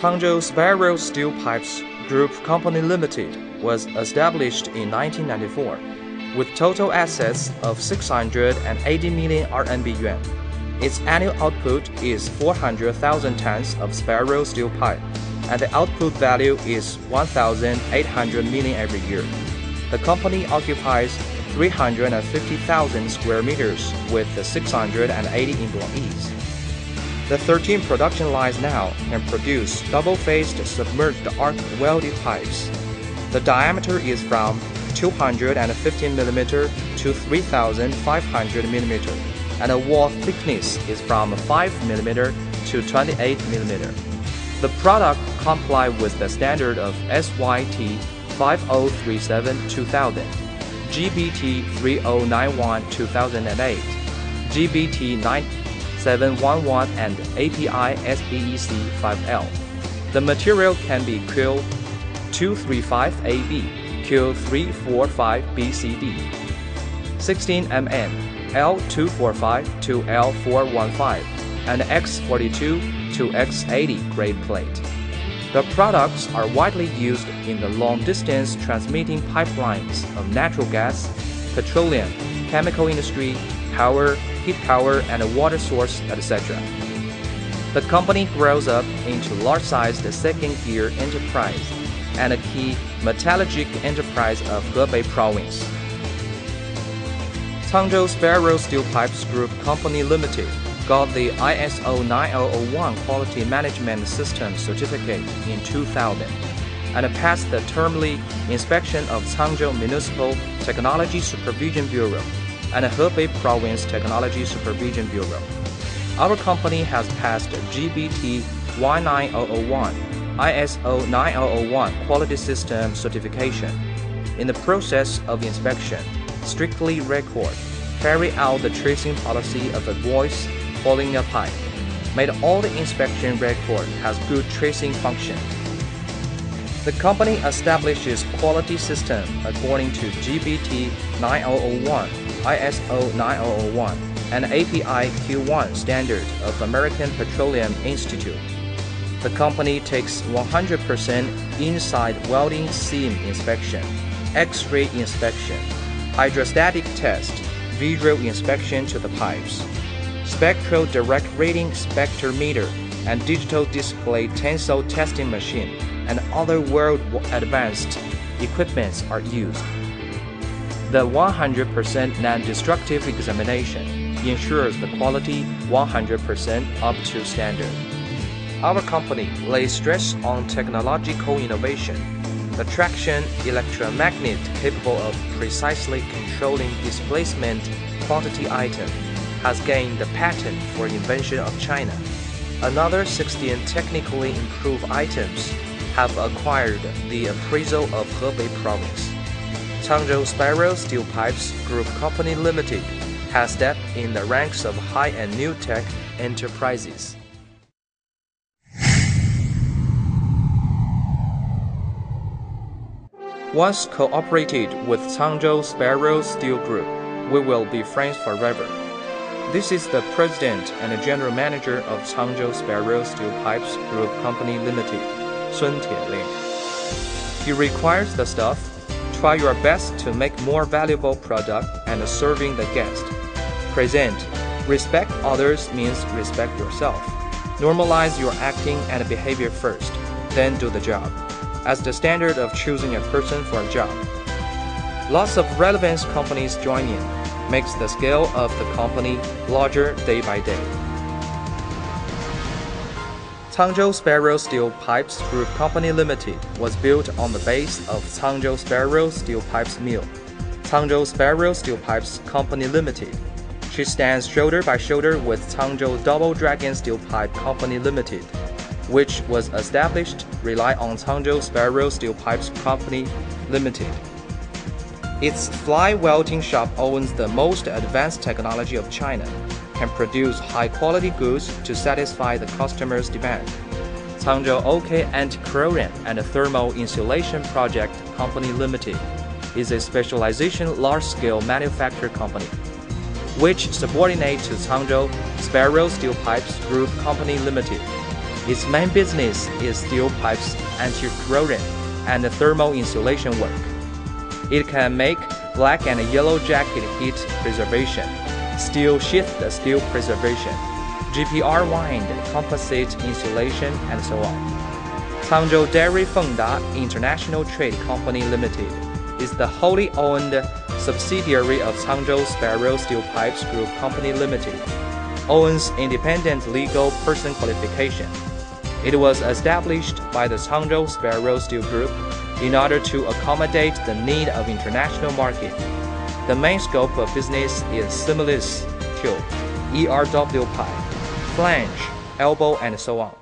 Cangzhou Spiral Steel Pipes Group Company Limited was established in 1994 with total assets of 680 million RMB yuan. Its annual output is 400,000 tons of spiral steel pipe, and the output value is 1,800 million every year. The company occupies 350,000 square meters with 680 employees. The 13 production lines now can produce double-faced submerged arc welded pipes. The diameter is from 215 mm to 3500 mm, and the wall thickness is from 5 mm to 28 mm. The product comply with the standard of SYT 5037-2000, GBT 3091-2008, GBT 9711 and API SPEC 5L. The material can be Q 235AB, Q345BCD, 16 mm, L245 to L415, and X42 to X80 grade plate. The products are widely used in the long-distance transmitting pipelines of natural gas, petroleum, chemical industry, power, heat power, and water source, etc. The company grows up into large-sized second-gear enterprise and a key metallurgic enterprise of Hebei Province. Cangzhou Spiral Steel Pipes Group Company Limited got the ISO 9001 Quality Management System certificate in 2000 and passed the termly inspection of Cangzhou Municipal Technology Supervision Bureau and Hebei Province Technology Supervision Bureau. Our company has passed GBT 19001 ISO 9001 Quality System certification. In the process of inspection, strictly record, carry out the tracing policy of a voice following a pipe, made all the inspection record has good tracing function. The company establishes quality system according to GBT 9001, ISO 9001, and API Q1 standard of American Petroleum Institute. The company takes 100% inside welding seam inspection, X-ray inspection, hydrostatic test, visual inspection to the pipes spectral direct reading spectrometer, and digital display tensile testing machine, and other world advanced equipments are used. The 100% non-destructive examination ensures the quality 100% up to standard. Our company lays stress on technological innovation. The traction electromagnet capable of precisely controlling displacement quantity item has gained the patent for invention of China. Another 16 technically improved items have acquired the appraisal of Hebei Province. Cangzhou Spiral Steel Pipes Group Company Limited has stepped in the ranks of high and new tech enterprises. Once cooperated with Cangzhou Spiral Steel Group, we will be friends forever. This is the president and general manager of Cangzhou Spiral Steel Pipes Group Company Limited, Sun Tieling. He requires the staff try your best to make more valuable product and serving the guest. Present, respect others means respect yourself. Normalize your acting and behavior first, then do the job, as the standard of choosing a person for a job. Lots of relevance companies join in makes the scale of the company larger day by day. Cangzhou Spiral Steel Pipes Group Company Limited was built on the base of Cangzhou Spiral Steel Pipes Mill. Cangzhou Spiral Steel Pipes Company Limited. She stands shoulder by shoulder with Cangzhou Double Dragon Steel Pipe Company Limited, which was established rely on Cangzhou Spiral Steel Pipes Company Limited. Its fly welding shop owns the most advanced technology of China, can produce high-quality goods to satisfy the customer's demand. Cangzhou OK Anti-Corrosion and Thermal Insulation Project Company Limited is a specialization large-scale manufacturer company, which subordinate to Cangzhou Spiral Steel Pipes Group Company Limited. Its main business is steel pipes, anti-corrosion, and thermal insulation work. It can make black and yellow jacket heat preservation, steel sheath steel preservation, GPR wind composite insulation, and so on. Cangzhou Dairy Fengda International Trade Company Limited is the wholly owned subsidiary of Cangzhou Spiral Steel Pipes Group Company Limited, owns independent legal person qualification. It was established by the Cangzhou Spiral Steel Group in order to accommodate the need of international market. The main scope of business is seamless tube, ERW pipe, flange, elbow, and so on.